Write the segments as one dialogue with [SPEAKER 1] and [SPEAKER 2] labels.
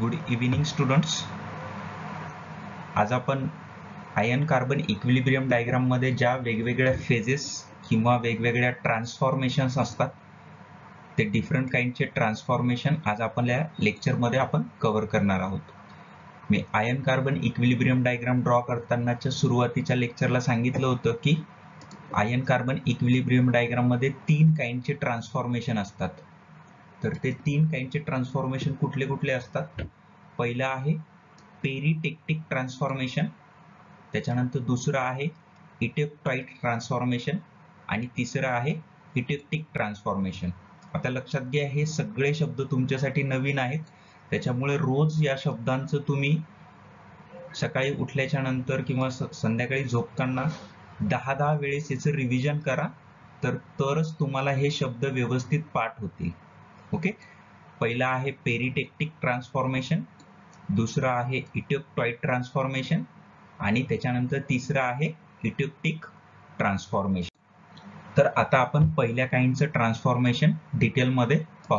[SPEAKER 1] Good evening students आज आपण ion carbon equilibrium डायग्राममध्ये ज्या वेगवेगळ्या फेजेस किंवा वेगवेगळ्या ट्रान्सफॉर्मेशन्स असतात ते डिफरंट काइंडचे ट्रान्सफॉर्मेशन आज आपण या लेक्चरमध्ये आपण कव्हर करणार आहोत. मी iron carbon equilibrium diagram draw करतानाच्या सुरुवातीच्या लेक्चरला सांगितलं होतं की आयन कार्बन इक्विलिब्रियम डायग्राममध्ये तीन काइंडचे ट्रान्सफॉर्मेशन असतात. तर ते तीन काइंडचे ट्रान्सफॉर्मेशन कुठले कुठले असतात? पहिलं आहे पेरिटेक्टिक ट्रान्सफॉर्मेशन त्याच्यानंतर दुसरं आहे इटेक्टॉइट ट्रान्सफॉर्मेशन आणि तिसरं आहे इटेक्टिक ट्रान्सफॉर्मेशन आता लक्षात घ्या हे सगळे शब्द तुमच्यासाठी नवीन आहेत. त्याच्यामुळे रोज या शब्दांचं तुम्ही सकाळी उठल्याच्या नंतर किंवा संध्याकाळी झोपताना दहा दहा वेळेस याचं रिव्हिजन करा तर तरच तुम्हाला हे शब्द व्यवस्थित पाठ होतील. ओके पहिला आहे पेरिटेक्टिक ट्रान्सफॉर्मेशन. दुसरा आहे इट्युक्टॉइड ट्रान्सफॉर्मेशन. आणि त्याच्यानंतर तिसरा आहे इटेक्टिक ट्रान्सफॉर्मेशन. तर आता आपण पहिल्या काहींचं ट्रान्सफॉर्मेशन डिटेलमध्ये पाहू.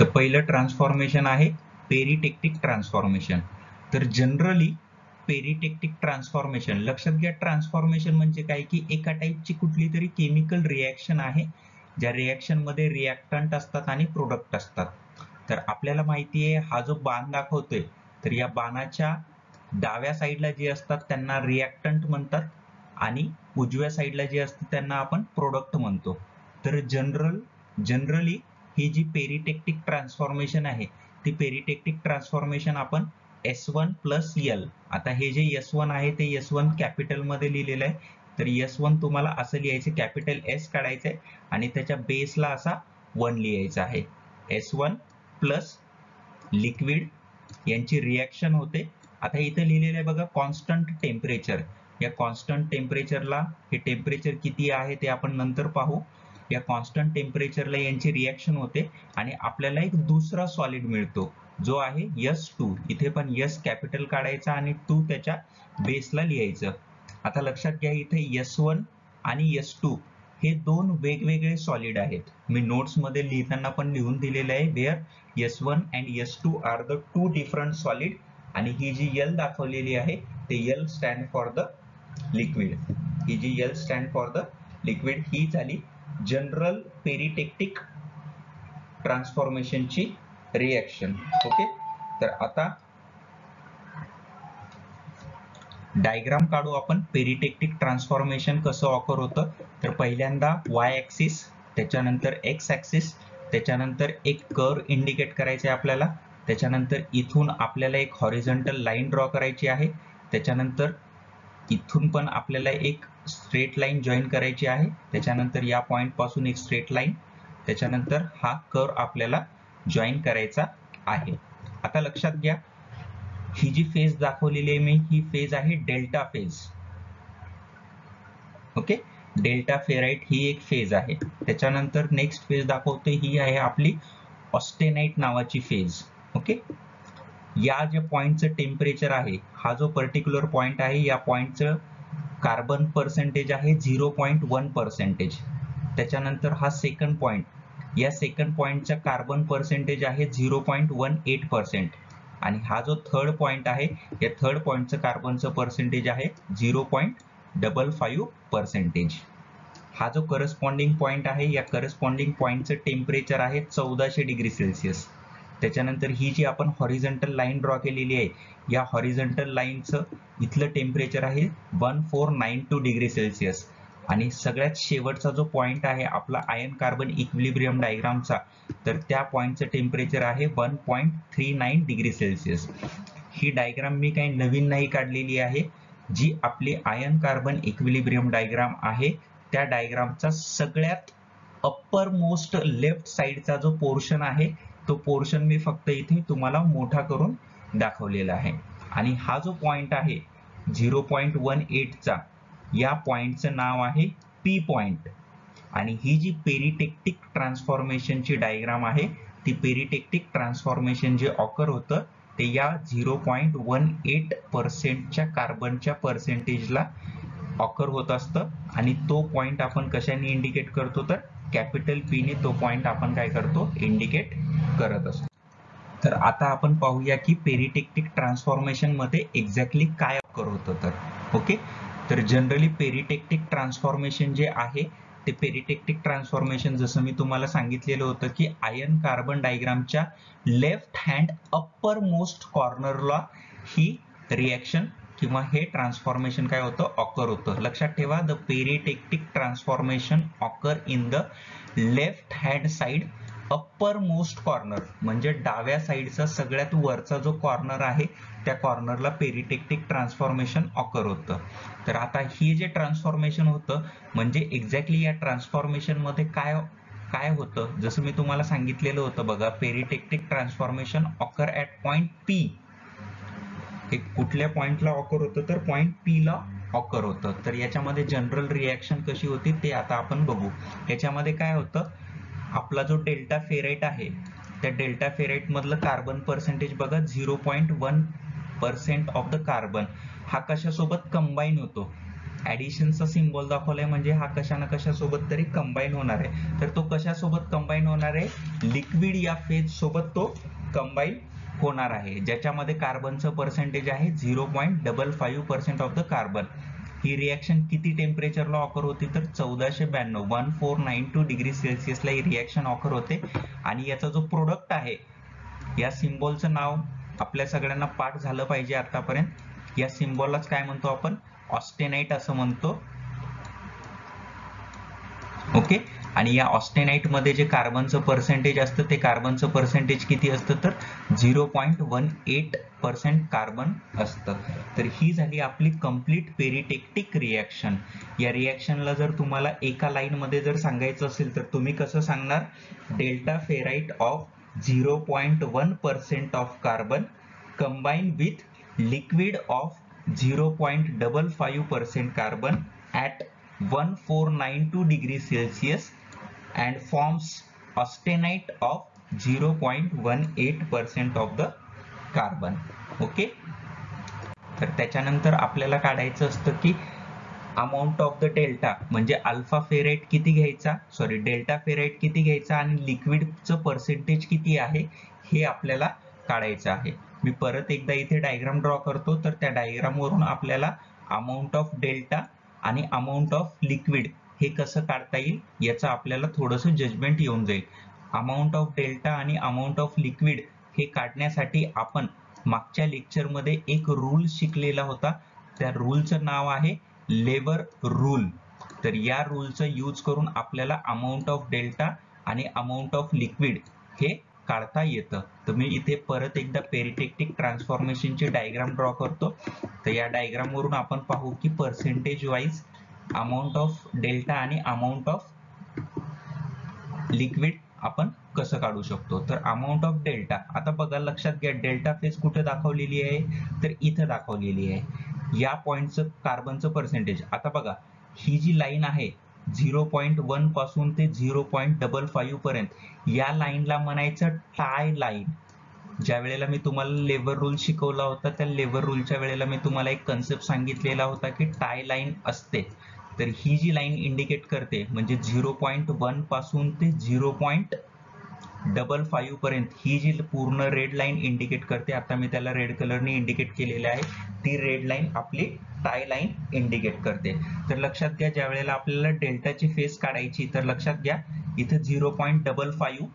[SPEAKER 1] तर पहिलं ट्रान्सफॉर्मेशन आहे पेरिटेक्टिक ट्रान्सफॉर्मेशन. तर जनरली पेरिटेक्टिक ट्रान्सफॉर्मेशन. लक्षात घ्या ट्रान्सफॉर्मेशन म्हणजे काय? की एका टाईपची कुठली तरी केमिकल रिॲक्शन आहे ज्या रिॲक्शनमध्ये रिॲक्टंट असतात आणि प्रोडक्ट असतात. तर आपल्याला माहिती आहे हा जो बाण दाखवतोय तर या बाणाच्या डाव्या साईडला जे असतात त्यांना रिॲक्टंट म्हणतात आणि उजव्या साईडला जे असतात त्यांना आपण प्रोडक्ट म्हणतो. तर जनरल जनरली ही जी पेरिटेक्टिक ट्रान्सफॉर्मेशन आहे ती पेरिटेक्टिक ट्रान्सफॉर्मेशन आपण एस वन प्लस यल आता हे जे एस वन आहे ते एस वन कॅपिटलमध्ये लिहिलेलं आहे. तर एस वन तुम्हाला असं लिहायचं कॅपिटल एस काढायचं आहे आणि त्याच्या बेसला असा वन लिहायचा आहे. एस वन प्लस लिक्विड यांची रिॲक्शन होते. आता इथं लिहिलेलं आहे बघा कॉन्स्टंट टेम्परेचर या कॉन्स्टंट टेम्परेचरला हे टेम्परेचर किती आहे ते आपण नंतर पाहू. या कॉन्स्टंट टेम्परेचरला यांची रिॲक्शन होते आणि आपल्याला एक दुसरा सॉलिड मिळतो. जो आहे यस टू. इथे पण यस कॅपिटल काढायचा आणि टू त्याच्या बेसला लिहायचं. आता लक्षात घ्या इथे यस वन आणि यस टू हे दोन वेगवेगळे सॉलिड आहेत. मी नोट्समध्ये लिहिताना पण लिहून दिलेले आहे where S one and S two are the two different solid आणि ही जी यल दाखवलेली आहे ते L stand for the liquid he G L stand for the liquid ही झाली जनरल पेरिटेक्टिक ट्रान्सफॉर्मेशनची रिॲक्शन ओके तर आता डायग्राम काढू आपण. पेरिटेक्टिक ट्रान्सफॉर्मेशन कसं ऑकर होतं? तर पहिल्यांदा वाय ऍक्सिस त्याच्यानंतर एक्स ऍक्सिस त्याच्यानंतर एक कर इंडिकेट करायचे आपल्याला. त्याच्यानंतर इथून आपल्याला एक हॉरिझॉन्टल लाईन ड्रॉ करायची आहे. त्याच्यानंतर इथून पण आपल्याला एक स्ट्रेट लाईन जॉईन करायची आहे. त्याच्यानंतर या पॉईंटपासून एक स्ट्रेट लाईन त्याच्यानंतर हा कर आपल्याला जॉईन करायचा आहे. आता लक्षात घ्या ही जी फेज दाखवलेली आहे मी ही फेज आहे delta phase okay delta ferrite ही एक फेज आहे. त्याच्यानंतर नेक्स्ट फेज दाखवते ही आहे आपली ऑस्टेनाइट नावाची फेज ओके या ज्या पॉइंटचं टेम्परेचर आहे हा जो पर्टिक्युलर पॉइंट आहे या पॉइंटचं कार्बन पर्सेंटेज आहे झिरो पॉईंट वन पर्सेंटेज त्याच्यानंतर हा सेकंड पॉइंट या सेकंड पॉइंटचा कार्बन पर्सेंटेज आहे zero point one eight percent आणि हा जो थर्ड पॉइंट आहे या थर्ड पॉइंटचं कार्बनचं पर्सेंटेज आहे zero point double five percentage हा जो करस्पॉन्डिंग पॉइंट आहे या करस्पॉन्डिंग पॉइंटचं टेम्परेचर आहे चौदाशे डिग्री सेल्सिअस त्याच्यानंतर ही जी आपण हॉरिझॉन्टल लाईन ड्रॉ केलेली आहे या हॉरिझॉन्टल लाईनचं इथलं टेम्परेचर आहे one four nine two degree Celsius आणि सगळ्यात शेवटचा जो पॉइंट आहे आपला आयन कार्बन इक्विलिब्रियम डायग्रामचा तर त्या पॉइंटचं टेम्परेचर आहे one point three nine degree Celsius ही डायग्राम मी काही नवीन नाही काढलेली आहे. जी आपली आयन कार्बन इक्विलिब्रियम डायग्राम आहे त्या डायग्रामचा सगळ्यात अप्पर मोस्ट लेफ्ट साइडचा जो पोर्शन आहे तो पोर्शन मी फक्त इथे तुम्हाला मोठा करून दाखवलेला आहे. आणि हा जो पॉइंट आहे झिरो पॉईंट वन एटचा या पॉइंटचं नाव आहे पी पॉइंट आणि ही जी पेरिटेक्टिक ट्रान्सफॉर्मेशनची डायग्राम आहे ती पेरिटेक्टिक ट्रान्सफॉर्मेशन जे ऑकर होतं ते या झिरो पॉईंट वन एट पर्सेंटच्या कार्बनच्या पर्सेंटेजला ऑकर होत असतं. आणि तो पॉइंट आपण कशाने इंडिकेट करतो तर कॅपिटल पीने तो पॉइंट आपण काय करतो? इंडिकेट करत असतो. तर आता आपण पाहूया की पेरिटेक्टिक ट्रान्सफॉर्मेशनमध्ये एक्झॅक्टली काय ऑकर होतं तर. ओके तर जनरली पेरिटेक्टिक ट्रान्सफॉर्मेशन जे आहे ते पेरिटेक्टिक ट्रान्सफॉर्मेशन जसं मी तुम्हाला सांगितलेलं होतं की आयन कार्बन डायग्रामच्या लेफ्ट हँड अप्पर मोस्ट कॉर्नरला ही रिॲक्शन किंवा हे ट्रान्सफॉर्मेशन काय होतं? ऑकर होतं. लक्षात ठेवा the peritectic transformation occur in the left hand side upper most corner म्हणजे डाव्या साईडचा सगळ्यात वरचा जो कॉर्नर आहे त्या कॉर्नरला पेरिटेक्टिक ट्रान्सफॉर्मेशन ऑकर होतं. तर आता हे जे ट्रान्सफॉर्मेशन होतं म्हणजे एक्झॅक्टली या ट्रान्सफॉर्मेशनमध्ये काय काय होतं? जसं मी तुम्हाला सांगितलेलं होतं बघा peritectic transformation occur at point P एक कुठल्या पॉइंटला ऑकर होतं? तर पॉइंट पी ला ऑकर होतं. तर याच्यामध्ये जनरल रिॲक्शन कशी होती ते आता आपण बघू. याच्यामध्ये काय होतं? आपला जो डेल्टा फेराइट आहे त्या डेल्टा फेराइट मधलं कार्बन पर्सेंटेज बघा zero point one percent of the carbon हा कशासोबत कंबाईन होतो? ऍडिशनचा सिम्बॉल दाखवलाय म्हणजे हा कशा ना कशासोबत तरी कंबाईन होणार आहे. तर तो कशासोबत कंबाईन होणार आहे? लिक्विड या फेज सोबत तो कंबाईन होणार आहे. ज्याच्यामध्ये कार्बनचं पर्सेंटेज आहे zero point double five percent of the carbon he reaction किती टेम्परेचरला ऑकर होते तर चौदाशे ब्याण्णव one four nine two degree सेल्सिअसला ही रिॲक्शन ऑकर होते. आणि याचा जो प्रोडक्ट आहे या सिम्बॉलचं नाव आपल्या सगळ्यांना पाठ झालं पाहिजे आतापर्यंत. या सिम्बॉललाच काय म्हणतो आपण? ऑस्टेनाइट असं म्हणतो. ओके आणि या ऑस्टेनाइटमध्ये जे कार्बनचं पर्सेंटेज असतं ते कार्बनचं पर्सेंटेज किती असतं? तर zero point one eight percent carbon असतं. तर ही झाली आपली कंप्लीट पेरिटेक्टिक रिॲक्शन या रिॲक्शनला जर तुम्हाला एका लाईन मध्ये जर सांगायचं असेल तर तुम्ही कसं सांगणार? Delta ferrite of zero point one percent of carbon combine with liquid of zero point double five percent carbon at 1492 degree Celsius and forms austenite of 0.18% of the carbon. Okay तर त्याच्यानंतर आपल्याला काढायचं असतं की अमाऊंट ऑफ द डेल्टा म्हणजे alpha ferrite किती घ्यायचा? Sorry delta ferrite किती घ्यायचा आणि लिक्विडचं पर्सेंटेज किती आहे? हे आपल्याला काढायचं आहे. मी परत एकदा इथे डायग्राम ड्रॉ करतो तर त्या डायग्राम वरून आपल्याला अमाऊंट ऑफ डेल्टा आणि अमाऊंट ऑफ लिक्विड हे कसं काढता येईल याचं आपल्याला थोडंसं जजमेंट येऊन जाईल. अमाऊंट ऑफ डेल्टा आणि अमाऊंट ऑफ लिक्विड हे काढण्यासाठी आपण मागच्या लेक्चरमध्ये एक रूल शिकलेला होता. त्या रूलचं नाव आहे लेबर रूल तर या रूलचं यूज करून आपल्याला अमाऊंट ऑफ डेल्टा आणि अमाऊंट ऑफ लिक्विड हे काढता येतं. तर मी इथे परत एकदा पेरिटेक्टिक ट्रान्सफॉर्मेशनची डायग्राम ड्रॉ करतो. तर या डायग्राम वरून आपण पाहू की percentage wise amount of delta आणि अमाऊंट ऑफ लिक्विड आपण कसं काढू शकतो? तर अमाऊंट ऑफ डेल्टा आता बघा लक्षात घ्या डेल्टा फेज कुठे दाखवलेली आहे? तर इथं दाखवलेली आहे. या पॉइंटचं कार्बनचं पर्सेंटेज आता बघा ही जी लाईन आहे झिरो पॉईंट वनपासून ते झिरो पॉईंट डबल फाईव्ह पर्यंत या लाईनला म्हणायचं टाय लाईन ज्या वेळेला मी तुम्हाला लेबर रूल शिकवला होता त्या लेबर रूलच्या वेळेला मी तुम्हाला एक कन्सेप्ट सांगितलेला होता की टाय लाईन असते. तर ही जी लाईन इंडिकेट करते म्हणजे झिरो पॉईंट वनपासून ते झिरो पॉईंट डबल फाईव्ह पर्यंत ही जी पूर्ण रेड लाईन इंडिकेट करते आता मी त्याला रेड कलरने इंडिकेट केलेले आहे ती रेड लाईन आपली टाय लाईन इंडिकेट करते. तर लक्षात घ्या ज्या वेळेला आपल्याला डेल्टाची फेस काढायची तर लक्षात घ्या इथे झिरो पॉईंट डबल फाईव्ह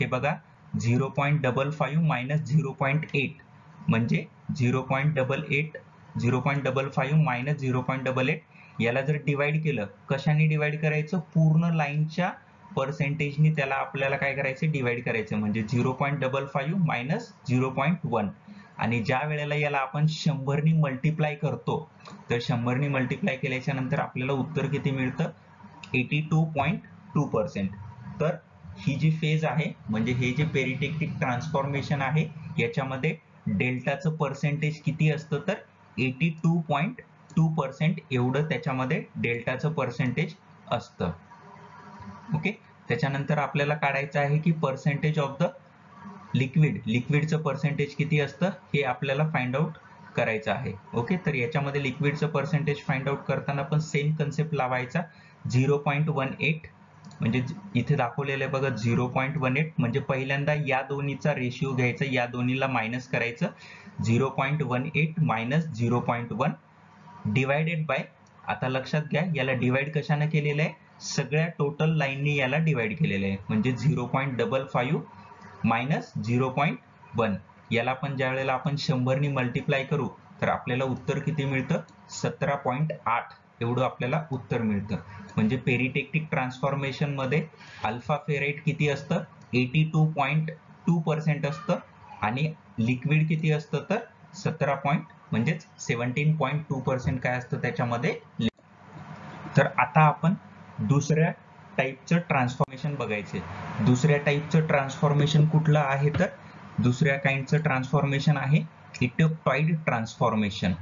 [SPEAKER 1] हे बघा zero point double five minus zero point eight म्हणजे zero point double eight zero point double five minus zero point double eight याला जर डिवाइड केलं कशाने डिवाइड करायचं? पूर्ण लाईनच्या पर्सेंटेजनी त्याला आपल्याला काय करायचं? डिवाइड करायचं. म्हणजे zero point double five minus zero point one आणि ज्या वेळेला याला आपण शंभरनी मल्टिप्लाय करतो तर शंभरनी मल्टिप्लाय केल्याच्यानंतर आपल्याला उत्तर किती मिळतं? Eighty two point two percent तर ही जी फेज आहे म्हणजे हे जे पेरिटेक्टिक ट्रान्सफॉर्मेशन आहे याच्यामध्ये डेल्टाचं पर्सेंटेज किती असतं? तर eighty two point two percent एवढं त्याच्यामध्ये डेल्टाचं पर्सेंटेज असतं. ओके? त्याच्यानंतर आपल्याला काढायचं आहे की पर्सेंटेज ऑफ द लिक्विड. लिक्विडचं पर्सेंटेज किती असतं? हे आपल्याला फाइंड आउट करायचं आहे. ओके? तर याच्यामध्ये लिक्विडचं पर्सेंटेज फाइंड आउट करताना पण सेम कन्सेप्ट लावायचा. झिरो पॉईंट वन एट म्हणजे इथे दाखवलेलं आहे बघा झिरो पॉईंट वन एट म्हणजे पहिल्यांदा या दोन्हीचा रेशिओ घ्यायचा या दोन्हीला मायनस करायचं. Zero point one eight minus zero point one divided by आता लक्षात घ्या याला डिवाइड कशाने केलेलं आहे सगळ्या टोटल लाईननी याला डिवाइड केलेलं आहे म्हणजे zero point double five minus zero point one याला पण ज्या वेळेला आपण शंभरनी मल्टिप्लाय करू तर आपल्याला उत्तर किती मिळतं? सतरा पॉईंट आठ. एवढं आपल्याला उत्तर मिळतं. म्हणजे पेरिटेक्टिक ट्रान्सफॉर्मेशनमध्ये अल्फा फेराइट किती असतं? Eighty two point two percent असतं. आणि लिक्विड किती असतं? तर सतरा पॉईंट म्हणजेच सेव्हन्टीन पॉईंट टू पर्सेंट काय असतं त्याच्यामध्ये तर आता आपण दुसऱ्या टाईपचं ट्रान्सफॉर्मेशन बघायचे. दुसऱ्या टाईपचं ट्रान्सफॉर्मेशन कुठलं आहे तर? दुसऱ्या काइंडचं ट्रान्सफॉर्मेशन आहे इटेक्टॉइड ट्रान्सफॉर्मेशन.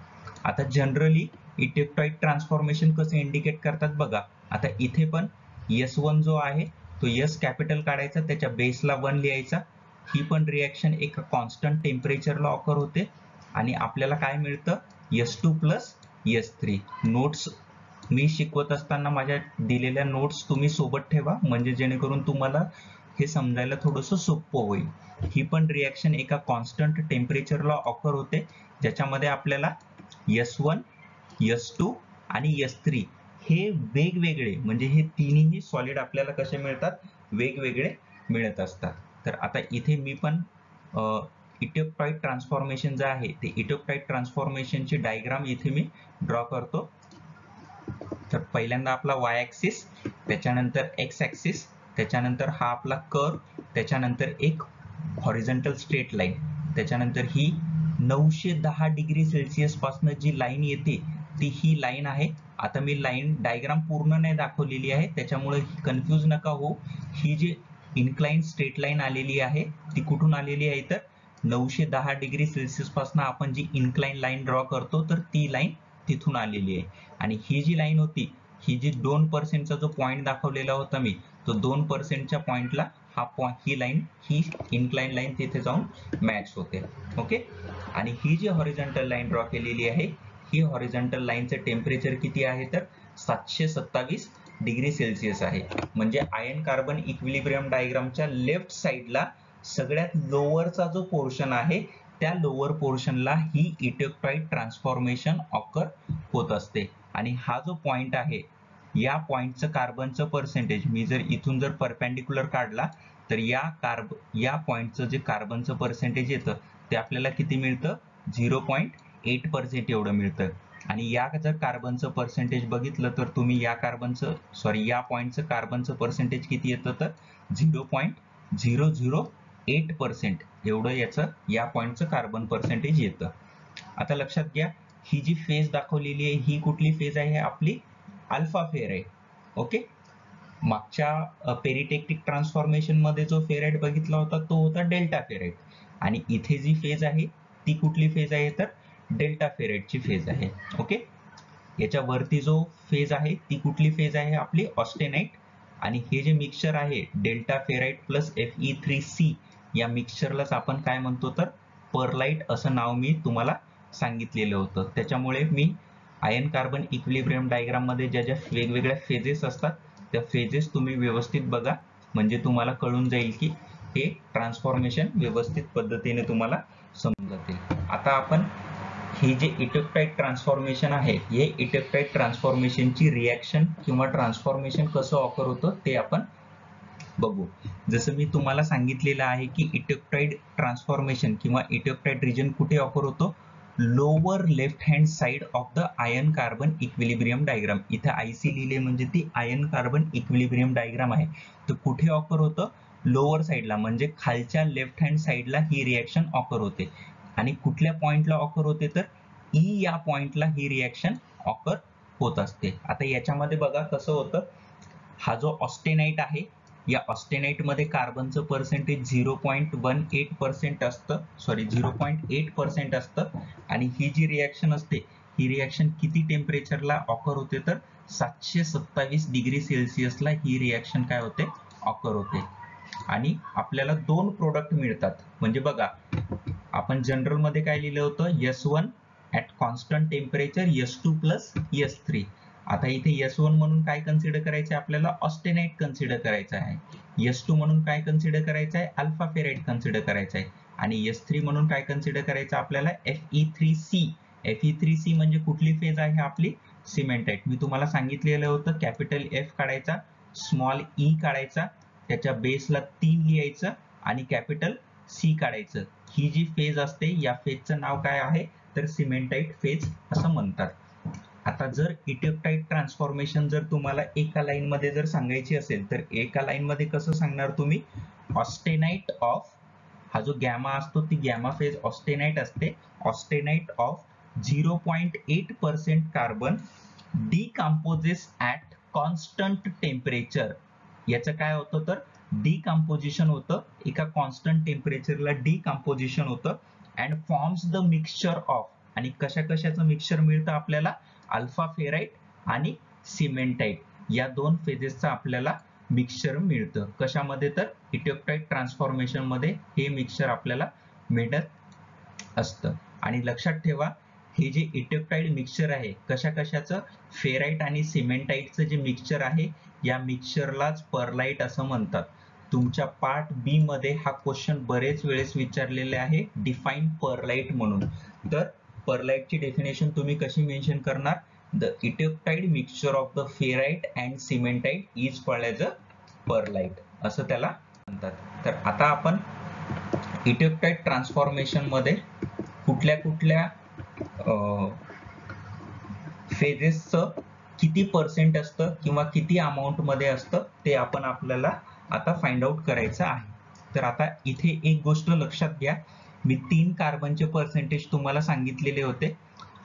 [SPEAKER 1] आता जनरली इटेक्टॉइड ट्रान्सफॉर्मेशन कसं इंडिकेट करतात बघा. आता इथे पण यस वन जो आहे तो यस कॅपिटल काढायचा त्याच्या बेसला वन लिहायचा. ही पण रिॲक्शन एका कॉन्स्टंट टेम्परेचरला ऑकर होते. आणि आपल्याला काय मिळतं? S two plus S three notes मी शिकवत असताना माझ्या दिलेल्या नोट्स तुम्ही सोबत ठेवा. म्हणजे जेणेकरून तुम्हाला हे समजायला थोडंसं सोपं होईल. ही पण रिॲक्शन एका कॉन्स्टंट टेम्परेचरला ऑकर होते. ज्याच्यामध्ये आपल्याला एस वन एस टू आणि एस थ्री हे वेगवेगळे म्हणजे हे तिन्ही सॉलिड आपल्याला कसे मिळतात? वेगवेगळे मिळत असतात. तर आता इथे मी पण इटेक्टॉइड ट्रान्सफॉर्मेशन जे आहे ते इटेक्टॉइड ट्रान्सफॉर्मेशनची डायग्राम येथे मी ड्रॉ करतो. तर पहिल्यांदा आपला वाय ऍक्सिस त्याच्यानंतर एक्स ऍक्सिस त्याच्यानंतर हा आपला कर त्याच्यानंतर एक हॉरिझॉन्टल स्ट्रेट लाईन त्याच्यानंतर ही नऊशे दहा डिग्री सेल्सिअसपासून जी लाईन येते ती ही लाईन आहे. आता मी लाईन डायग्राम पूर्ण नाही दाखवलेली आहे त्याच्यामुळे कन्फ्यूज नका हो ही जी इन्क्लाइन स्ट्रेट लाईन आलेली आहे ती कुठून आलेली आहे तर नऊशे दहा डिग्री सेल्सिअसपासून आपण जी इन्क्लाइन लाईन ड्रॉ करतो तर ती लाईन तिथून आलेली आहे. आणि ही जी लाईन होती ही जी दोन पर्सेंटचा जो पॉईंट दाखवलेला होता मी तो दोन पर्सेंटच्या पॉईंटला हा पॉईंट ही लाईन ही इन्क्लाइन लाईन तिथे जाऊन मॅच होते. ओके आणि ही जी हॉरिझॉन्टल लाईन ड्रॉ केलेली आहे ही हॉरिझॉन्टल लाईनचं टेम्परेचर किती आहे तर सातशे सत्तावीस डिग्री सेल्सिअस आहे. म्हणजे आयन कार्बन इक्विलिब्रियम डायग्रामच्या लेफ्ट साईडला सगळ्यात लोअरचा जो पोर्शन आहे त्या लोअर पोर्शनला ही इटेक्टॉइड ट्रान्सफॉर्मेशन ऑकर होत असते. आणि हा जो पॉइंट आहे या पॉइंटचं कार्बनचं पर्सेंटेज मी जर इथून जर परपेंडिक्युलर काढला तर या कार्ब या पॉइंटचं जे कार्बनचं पर्सेंटेज येतं ते आपल्याला किती मिळतं? झिरो पॉईंट एट पर्सेंट एवढं मिळतं. आणि या जर कार्बनचं पर्सेंटेज बघितलं तर तुम्ही या कार्बनचं सॉरी या पॉईंटचं कार्बनचं पर्सेंटेज किती येतं तर? Zero point zero zero eight percent एवढं याचं या पॉईंटचं कार्बन पर्सेंटेज येतं. आता लक्षात घ्या ही जी फेज दाखवलेली आहे ही कुठली फेज आहे? आपली अल्फा फेर आहे. ओके मागच्या पेरिटेक्टिक ट्रान्सफॉर्मेशनमध्ये जो फेराइट बघितला होता तो होता डेल्टा फेराइट आणि इथे जी फेज आहे ती कुठली फेज आहे? तर डेल्टा फेराईटची फेज आहे. ओके याच्या वरती जो फेज आहे ती कुठली फेज आहे? आपली ऑस्टेनाइट आणि हे जे मिक्सचर आहे delta ferrite plus F E three C या मिक्सचरलाच आपण काय म्हणतो तर परलाईट असं नाव मी तुम्हाला सांगितलेलं होतं. त्याच्यामुळे मी आयन कार्बन इक्विलिब्रियम डायग्राममध्ये ज्या ज्या वेगवेगळ्या फेजेस असतात त्या फेजेस तुम्ही व्यवस्थित बघा. म्हणजे तुम्हाला कळून जाईल की हे ट्रान्सफॉर्मेशन व्यवस्थित पद्धतीने तुम्हाला समजतील. आता आपण ही जे इटेक्टाईट ट्रान्सफॉर्मेशन आहे हे इटेक्टाईड ट्रान्सफॉर्मेशनची रिॲक्शन किंवा ट्रान्सफॉर्मेशन कसं ऑकर होतं ते आपण बघू. जसं मी तुम्हाला सांगितलेलं आहे की इटेक्टाईड ट्रान्सफॉर्मेशन किंवा इटेक्टाईड रिजन कुठे ऑफर होतो? Lower left hand side of the iron carbon equilibrium diagram इथे आयसी लिहिले म्हणजे ती आयन कार्बन इक्विलिब्रियम डायग्राम आहे. तर कुठे ऑफर होतं? लोअर साइडला म्हणजे खालच्या लेफ्ट हँड साइडला ही रिॲक्शन ऑफर होते. आणि कुठल्या पॉइंटला ऑफर होते तर? ई या पॉइंटला ही रिॲक्शन ऑफर होत असते. आता याच्यामध्ये बघा कसं होतं? हा जो ऑस्टेनाइट आहे या ऑस्टेनाइटमध्ये कार्बनचं percentage zero point one eight percent असतं. Sorry zero point eight percent असतं. आणि ही जी रिॲक्शन असते ही रिॲक्शन किती टेम्परेचरला ऑकर होते तर सातशे सत्तावीस डिग्री सेल्सिअसला ही रिॲक्शन काय होते? ऑकर होते. आणि आपल्याला दोन प्रोडक्ट मिळतात. म्हणजे बघा आपण जनरलमध्ये काय लिहिलं होतं? S one at constant temperature S two plus S three आता इथे एस वन म्हणून काय कन्सिडर करायचं? आहे आपल्याला ऑस्टेनाइट कन्सिडर करायचं आहे. एस टू म्हणून काय कन्सिडर करायचं आहे? अल्फा फेराइट कन्सिडर करायचं आहे. आणि एस थ्री म्हणून काय कन्सिडर करायचं आपल्याला? F E three C F E three C म्हणजे कुठली फेज आहे आपली? सिमेंटाइट मी तुम्हाला सांगितलेलं होतं कॅपिटल एफ काढायचा स्मॉल ई e काढायचा त्याच्या बेसला तीन लिहायचं आणि कॅपिटल सी काढायचं. ही जी फेज असते या फेजचं नाव काय आहे? तर सिमेंटाइट फेज असं म्हणतात. आता जर इटेक्टाईट ट्रान्सफॉर्मेशन जर तुम्हाला एका लाईन मध्ये जर सांगायची असेल तर एका लाईन मध्ये कसं सांगणार तुम्ही? ऑस्टेनाइट ऑफ हा जो गॅमा असतो ती गॅमा फेज ऑस्टेनाइट असते. Austenite of zero point eight percent carbon decomposes at constant temperature याचं काय होतं तर? डिकम्पोजिशन होतं. एका कॉन्स्टंट टेम्परेचरला डिकम्पोजिशन होतं. And forms the mixture of आणि कशा कशाचं मिक्सचर मिळतं आपल्याला? अल्फा फेराइट आणि सिमेंटाइट या दोन फेजेसचं आपल्याला मिक्सचर मिळतं. कशामध्ये तर? इटिओप्टाइट ट्रान्सफॉर्मेशनमध्ये हे मिक्सचर आपल्याला मिळत असतं. आणि लक्षात ठेवा हे जे इटिओप्टाइड मिक्सचर आहे कशा कशाचं फेराइट आणि सिमेंटाईटचं जे मिक्सचर आहे या मिक्सचरलाच परलाईट असं म्हणतात. तुमच्या पार्ट बी मध्ये हा क्वेश्चन बरेच वेळेस विचारलेले आहे डिफाईन परलाईट म्हणून. तर परलाईटची डेफिनेशन तुम्ही कशी मेन्शन करणार? The eutectoid mixture of the ferrite and cementite is called as a pearlite असं त्याला म्हणतात. तर आता आपण इटिओप्टाइड ट्रान्सफॉर्मेशनमध्ये कुठल्या कुठल्या फेजेसचं किती पर्सेंट असतं किंवा किती अमाऊंटमध्ये असतं ते आपण आपल्याला आता फाइंड आउट करायचं आहे. तर आता इथे एक गोष्ट लक्षात घ्या. मी तीन कार्बनचे पर्सेंटेज तुम्हाला सांगितलेले होते.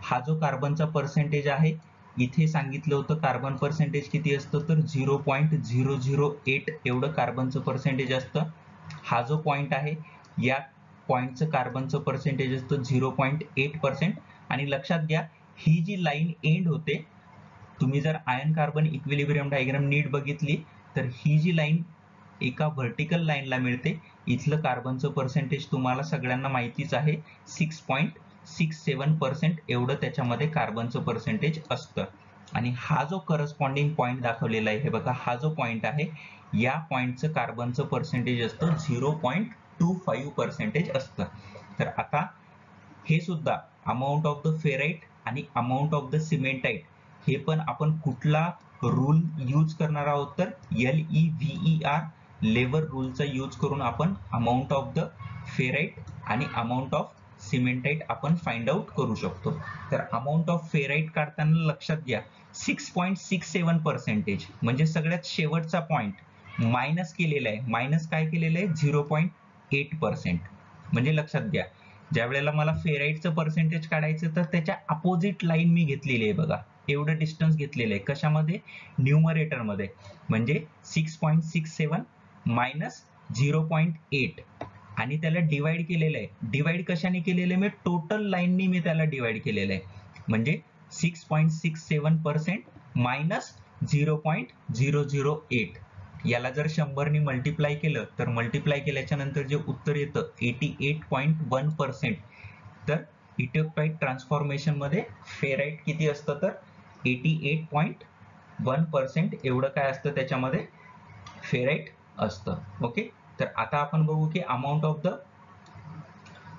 [SPEAKER 1] हा जो कार्बनचा पर्सेंटेज आहे इथे सांगितलं होतं कार्बन पर्सेंटेज किती असतं तर zero point zero zero eight एवढं कार्बनचं पर्सेंटेज असतं. हा जो पॉईंट आहे या पॉईंटचं कार्बनचं पर्सेंटेज असतं झिरो पॉईंट एट पर्सेंट आणि लक्षात घ्या ही जी लाईन एंड होते तुम्ही जर आयन कार्बन इक्विलिब्रियम डायग्राम नीट बघितली तर ही जी लाईन एका व्हर्टिकल लाईनला मिळते इथलं कार्बनचं पर्सेंटेज तुम्हाला सगळ्यांना माहितीच आहे. Six point six seven percent एवढं त्याच्यामध्ये कार्बनचं पर्सेंटेज असतं. आणि हा जो करस्पॉन्डिंग पॉईंट दाखवलेला आहे हे बघा हा जो पॉईंट आहे या पॉईंटचं कार्बनचं पर्सेंटेज असतं. Zero point two five percentage असतं. तर आता हे सुद्धा अमाऊंट ऑफ द फेराईट आणि अमाऊंट ऑफ द सिमेंटाइट हे पण आपण कुठला रूल यूज करणार आहोत तर L E V E R lever रूलचा use करून आपण अमाऊंट ऑफ द फेराईट आणि अमाऊंट ऑफ सिमेंटाइट आपण फाइंड आउट करू शकतो. तर अमाऊंट ऑफ फेराईट काढताना लक्षात घ्या six point six seven percentage म्हणजे सगळ्यात शेवटचा पॉईंट मायनस केलेला आहे. मायनस काय केलेलं आहे? झिरो पॉईंट एट पर्सेंट म्हणजे लक्षात घ्या ज्या वेळेला मला फेराईटचं पर्सेंटेज काढायचं तर त्याच्या अपोजिट लाईन मी घेतलेली आहे बघा. एवढं डिस्टन्स घेतलेलं आहे. कशामध्ये? न्यूमरेटरमध्ये म्हणजे six point six seven minus zero point eight आणि त्याला डिवाइड केलेलं आहे. डिवाइड कशाने केलेलं आहे? मी टोटल लाईननी मी त्याला डिवाइड केलेलं आहे. म्हणजे six point six seven percent minus zero point zero zero eight याला जर शंभरनी मल्टिप्लाय केलं तर मल्टिप्लाय केल्याच्यानंतर जे उत्तर येतं eighty eight point one percent तर इटिओपाइट ट्रान्सफॉर्मेशनमध्ये फेराईट किती असतं तर? Eighty eight point one percent एवढं काय असतं त्याच्यामध्ये? फेराईट असतं. ओके तर आता आपण बघू की अमाऊंट ऑफ द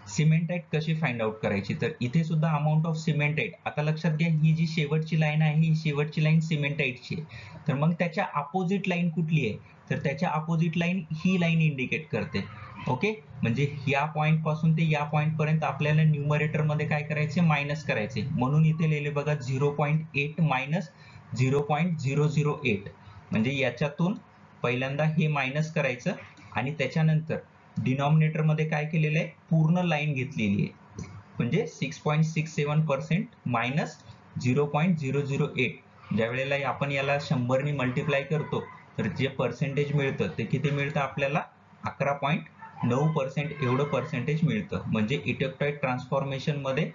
[SPEAKER 1] सिमेंटाईट कशी फाइंड आउट करायची? तर इथे सुद्धा अमाऊंट ऑफ सिमेंटाईट आता लक्षात घ्या ही जी शेवटची लाईन आहे ही शेवटची लाईन सिमेंटाईटची आहे. तर मग त्याच्या अपोजिट लाईन कुठली आहे? तर त्याच्या अपोजिट लाईन ही लाईन इंडिकेट करते. ओके म्हणजे या पॉईंटपासून ते या पॉईंट पर्यंत आपल्याला न्यूमरेटरमध्ये काय करायचे? मायनस करायचे. म्हणून इथे लिहिले बघा zero point eight minus zero point zero zero eight म्हणजे याच्यातून पहिल्यांदा हे मायनस करायचं आणि त्याच्यानंतर डिनॉमिनेटरमध्ये काय केलेलं आहे? पूर्ण लाईन घेतलेली आहे. म्हणजे six point six seven percent minus zero point zero zero eight ज्या वेळेला आपण याला शंभरनी मल्टिप्लाय करतो तर जे पर्सेंटेज मिळतं ते किती मिळतं आपल्याला? अकरा पॉईंट नऊ पर्सेंट एवढं पर्सेंटेज मिळतं. म्हणजे इटेक्टाईट ट्रान्सफॉर्मेशनमध्ये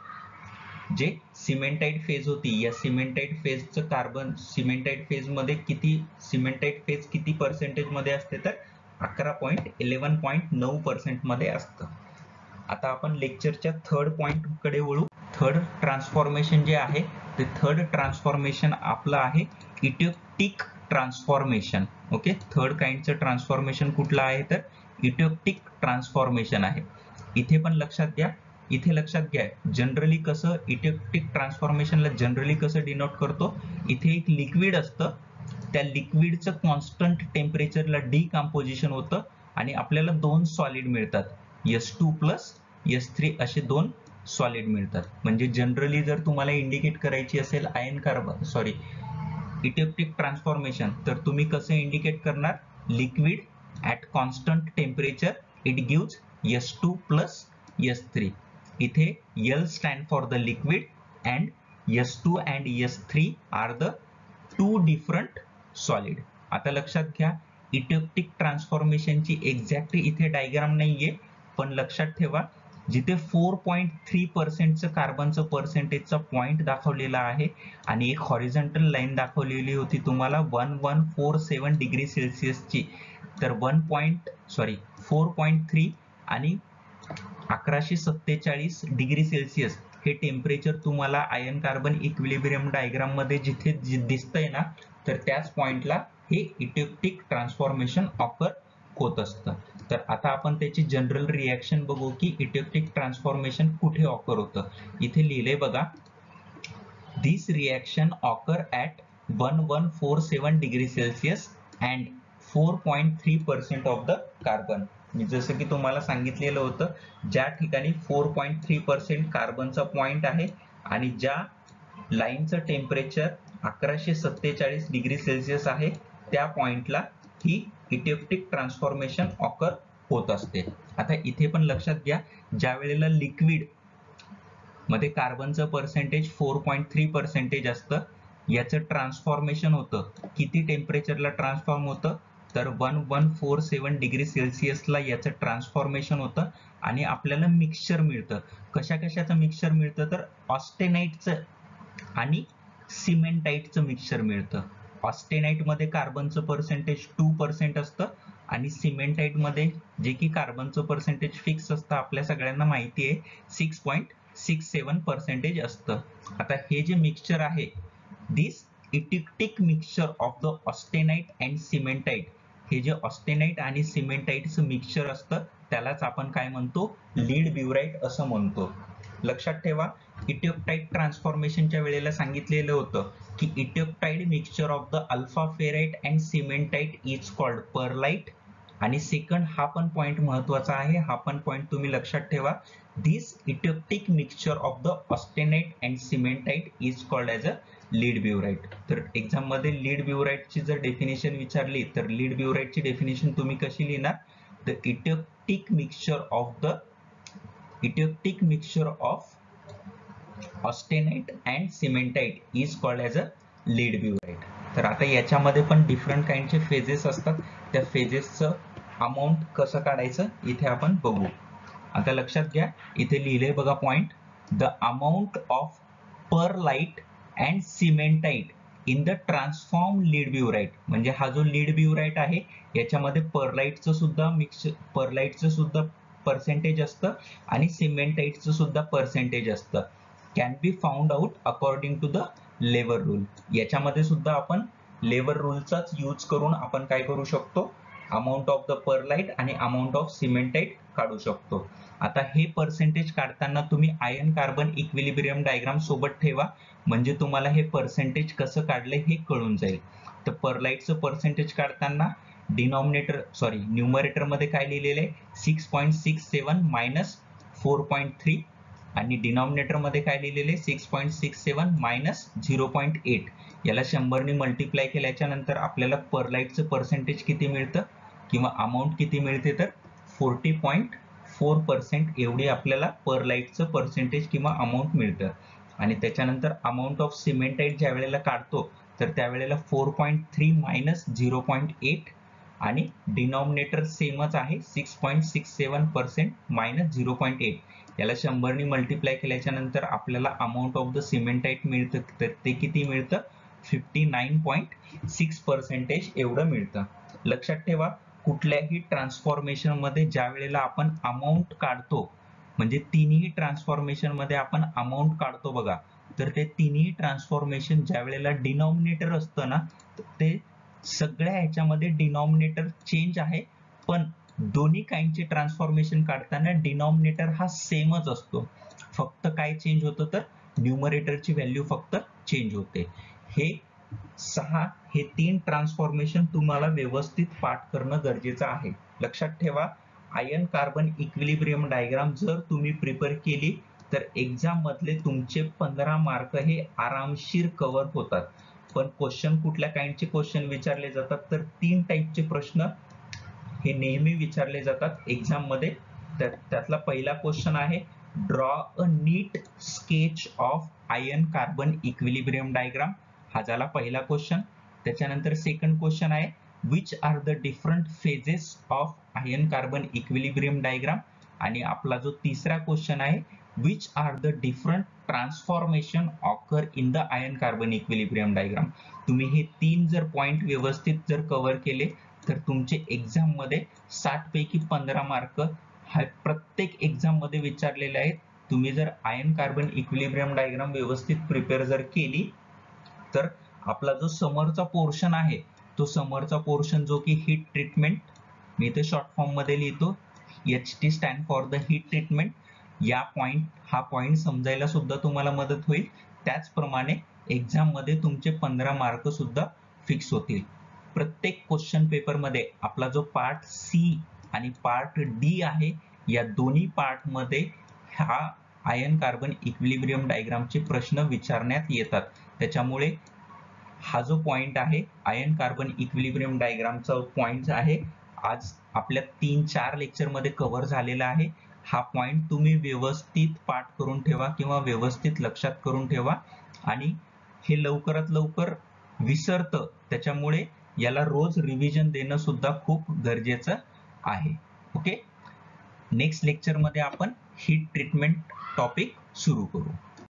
[SPEAKER 1] जे सिमेंटाइट फेज होती या सिमेंटाइट फेजचं कार्बन सिमेंटाइट फेजमध्ये किती सिमेंटाइट फेज किती पर्सेंटेजमध्ये असते तर अकरा पॉईंट इलेव्हन पॉईंट नऊ पर्सेंटमध्ये असतं. आता आपण लेक्चरच्या थर्ड पॉईंटकडे वळू. थर्ड ट्रान्सफॉर्मेशन जे आहे ते थर्ड ट्रान्सफॉर्मेशन आपलं आहे इटियोप्टिक ट्रान्सफॉर्मेशन ओके थर्ड काइंडचं ट्रान्सफॉर्मेशन कुठलं आहे तर इटियोप्टिक ट्रान्सफॉर्मेशन आहे. इथे पण लक्षात घ्या. इथे लक्षात घ्या जनरली कसं इटेक्टिक ट्रान्सफॉर्मेशनला जनरली कसं डिनोट करतो? इथे एक लिक्विड असतं. त्या लिक्विडचं कॉन्स्टंट टेम्परेचरला डिकम्पोजिशन होतं आणि आपल्याला दोन सॉलिड मिळतात. S two plus S three असे दोन सॉलिड मिळतात. म्हणजे जनरली जर तुम्हाला इंडिकेट करायची असेल iron carbon sorry eutectic transformation तर तुम्ही कसं इंडिकेट करणार? Liquid at constant temperature it gives S two plus S three इथे L stand for the liquid and S two and S three are the two different solid आता लक्षात घ्या इटियोप्टिक ट्रान्सफॉर्मेशनची exact इथे diagram नाहीये पण लक्षात ठेवा जिथे फोर पॉईंट थ्री पर्सेंटचं कार्बनचं पर्सेंटेजचा पॉईंट दाखवलेला आहे आणि एक हॉरिझॉन्टल लाईन दाखवलेली होती तुम्हाला one one four seven degree सेल्सिअसची तर one point sorry four point three आणि अकराशे सत्तेचाळीस डिग्री सेल्सिअस हे टेम्परेचर तुम्हाला आयन कार्बन इक्विलिब्रियम डायग्राममध्ये जिथे दिसतंय ना तर त्याच पॉइंटला हे इटियोप्टिक ट्रान्सफॉर्मेशन ऑफर होत असतं. तर आता आपण त्याची जनरल रिॲक्शन बघू की इटियोप्टिक ट्रान्सफॉर्मेशन कुठे ऑकर होतं. इथे लिहिलंय बघा this reaction occur at one one four seven degree Celsius and four point three percent of the carbon मी जसं की तुम्हाला सांगितलेलं होतं ज्या ठिकाणी फोर पॉईंट थ्री पर्सेंट कार्बनचा पॉइंट आहे आणि ज्या लाईनचं टेम्परेचर अकराशे सत्तेचाळीस डिग्री सेल्सिअस आहे त्या पॉइंटला ही इटेप्टिक ट्रान्सफॉर्मेशन ऑकर होत असते. आता इथे पण लक्षात घ्या ज्या वेळेला लिक्विडमध्ये कार्बनचं percentage four point three percentage असतं याचं ट्रान्सफॉर्मेशन होतं. किती टेम्परेचरला ट्रान्सफॉर्म होतं? तर one one four seven degree सेल्सिअसला याचं ट्रान्सफॉर्मेशन होतं आणि आपल्याला मिक्सचर मिळतं. कशा कशाचं मिक्सचर मिळतं? तर ऑस्टेनाईटचं आणि सिमेंटाईटचं मिक्सचर मिळतं. ऑस्टेनाइटमध्ये कार्बनचं पर्सेंटेज टू पर्सेंट असतं आणि सिमेंटाईटमध्ये जे की कार्बनचं पर्सेंटेज फिक्स असतं आपल्या सगळ्यांना माहिती आहे six point six seven percentage असतं. आता हे जे मिक्सचर आहे this eutectic mixture of the austenite and cementite हे जे ऑस्टेनाइट आणि सिमेंटाईटचं मिक्सचर असतं त्यालाच आपण काय म्हणतो? लीड ब्युराईट असं म्हणतो. लक्षात ठेवा इटियोप्टाईट ट्रान्सफॉर्मेशनच्या वेळेला सांगितलेलं होतं की eutectoid mixture of the alpha ferrite and cementite is called pearlite आणि सेकंड हा पण पॉइंट महत्त्वाचा आहे हा पण पॉइंट तुम्ही लक्षात ठेवा. This eutectic mixture of the austenite and cementite is called as a ledeburite तर एक्झाममध्ये लीड ब्युराईटची जर डेफिनेशन विचारली तर लीड ब्युराईटची डेफिनेशन तुम्ही कशी लिहिणार? The eutectic mixture of the eutectic mixture of austenite and cementite is called as a ledeburite तर आता याच्यामध्ये पण डिफरंट काइंडचे फेजेस असतात. त्या फेजेसचं अमाऊंट कसं काढायचं? इथे आपण बघू. आता लक्षात घ्या इथे लिहिले बघा point the amount of pearlite and cementite in the transform ledeburite म्हणजे हा जो लीड ब्युराईट आहे याच्यामध्ये परलाईटचं सुद्धा मिक्स परलाईटचं सुद्धा पर्सेंटेज असतं आणि सिमेंटाईटचं सुद्धा पर्सेंटेज असतं. Can be found out according to the labour rule याच्यामध्ये सुद्धा आपण लेबर रूलचाच यूज करून आपण काय करू शकतो? अमाऊंट ऑफ द परलाईट आणि अमाऊंट ऑफ सिमेंटाईट काढू शकतो. आता हे पर्सेंटेज काढताना तुम्ही आयन कार्बन इक्विलिब्रियम डायग्राम सोबत ठेवा. म्हणजे तुम्हाला हे पर्सेंटेज कसं काढले हे कळून जाईल. तर परलाईटचं पर्सेंटेज काढताना डिनॉमिनेटर सॉरी न्युमरेटरमध्ये काय लिहिलेलं आहे? Six point six seven minus four point three आणि डिनॉमिनेटरमध्ये काय लिहिलेलं आहे? Six point six seven minus zero point eight याला शंभरने मल्टिप्लाय केल्याच्यानंतर आपल्याला परलाईटचं पर्सेंटेज किती मिळतं? किंवा अमाऊंट किती मिळते तर फोर्टी पॉईंट फोर पर्सेंट एवढी आपल्याला पर लाईटचं पर्सेंटेज किंवा अमाऊंट मिळतं. आणि त्याच्यानंतर अमाऊंट ऑफ सिमेंटाईट ज्या वेळेला काढतो तर त्यावेळेला four point three minus zero point eight आणि डिनॉमिनेटर सेमच आहे six point six seven percent minus zero point eight याला शंभरनी मल्टिप्लाय केल्याच्यानंतर आपल्याला अमाऊंट ऑफ द सिमेंटाईट मिळतं तर ते किती मिळतं? Fifty nine point six percentage एवढं मिळतं. लक्षात ठेवा कुठल्याही ट्रान्सफॉर्मेशनमध्ये ज्या वेळेला आपण अमाऊंट काढतो म्हणजे तिन्ही ट्रान्सफॉर्मेशनमध्ये आपण अमाऊंट काढतो बघा तर ते तिन्ही ट्रान्सफॉर्मेशन ज्या वेळेला डिनॉमिनेटर असतं ना ते सगळ्या ह्याच्यामध्ये डिनॉमिनेटर चेंज आहे. पण दोन्ही काइंडचे ट्रान्सफॉर्मेशन काढताना डिनॉमिनेटर हा सेमच असतो. फक्त काय चेंज होतं तर न्यूमरेटरची व्हॅल्यू फक्त चेंज होते. हे सहा हे तीन ट्रान्सफॉर्मेशन तुम्हाला व्यवस्थित पाठ करणं गरजेचं आहे. लक्षात ठेवा आयन कार्बन इक्विलिब्रियम डायग्राम जर तुम्ही प्रिपेअर केली तर एक्झाम मधले तुमचे पंधरा मार्क हे आरामशीर कव्हर होतात. पण क्वेश्चन कुठल्या काइंडचे क्वेश्चन विचारले जातात तर तीन टाईपचे प्रश्न हे नेहमी विचारले जातात एक्झाममध्ये. तर त्यातला पहिला क्वेश्चन आहे draw a neat sketch of iron carbon equilibrium diagram हा झाला पहिला क्वेश्चन त्याच्यानंतर सेकंड क्वेश्चन आहे which are the different phases of iron carbon equilibrium diagram आणि आपला जो तिसरा क्वेश्चन आहे which are the different transformation occur in the iron carbon equilibrium diagram तुम्ही हे तीन जर पॉइंट व्यवस्थित जर कव्हर केले तर तुमचे एक्झाममध्ये साठ पैकी पंधरा मार्क हा प्रत्येक एक्झाममध्ये विचारलेले आहेत. तुम्ही जर आयन कार्बन इक्विलिब्रियम डायग्राम व्यवस्थित प्रिपेअर जर केली तर आपला जो समोरचा पोर्शन आहे तो समोरचा पोर्शन जो की हीट ट्रीटमेंट मी इथे शॉर्ट फॉर्ममध्ये लिहितो H T stand for the heat treatment या पॉइंट हा पॉइंट समजायला सुद्धा तुम्हाला मदत होईल. त्याचप्रमाणे एक्झाममध्ये तुमचे पंधरा मार्क सुद्धा फिक्स होतील. प्रत्येक क्वेश्चन पेपरमध्ये आपला जो पार्ट सी आणि पार्ट डी आहे या दोन्ही पार्टमध्ये हा आयन कार्बन इक्विलिब्रियम डायग्रामचे प्रश्न विचारण्यात येतात. त्याच्यामुळे हा जो पॉइंट आहे आयन कार्बन इक्विलिब्रियम डायग्रामचा पॉइंट आहे. आज आपल्या तीन चार लेक्चरमध्ये कव्हर झालेला आहे. हा पॉइंट तुम्ही व्यवस्थित पाठ करून ठेवा किंवा व्यवस्थित लक्षात करून ठेवा. आणि हे लवकरात लवकर विसरतं त्याच्यामुळे याला रोज रिव्हिजन देणं सुद्धा खूप गरजेचं आहे. ओके नेक्स्ट लेक्चरमध्ये आपण हीट ट्रीटमेंट टॉपिक सुरू करू.